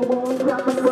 the world,